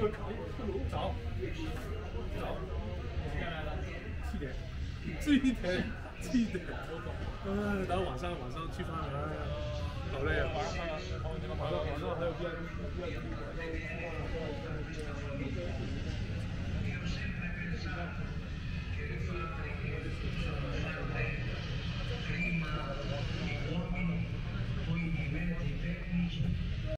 就找找找，几点来了？七点，七点，七点。嗯，然后晚上晚上吃饭，哎，好累啊。晚上晚上晚上还有第二第二。